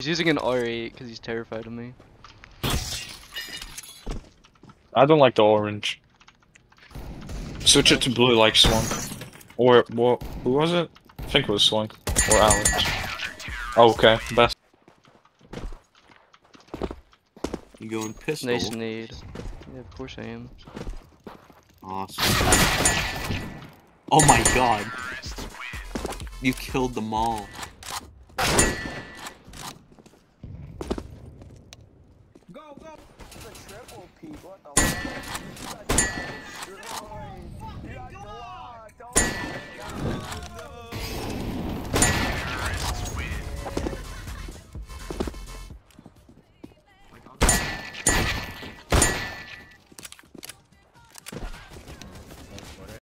He's using an R8 because he's terrified of me. I don't like the orange. Switch it to blue like Swunk. Or, what? Who was it? I think it was Swunk. Or Alex. Oh, okay, best. You going pistol? Nice nade. Yeah, of course I am. Awesome. Oh my god. You killed them all. triple peak. What the fuck?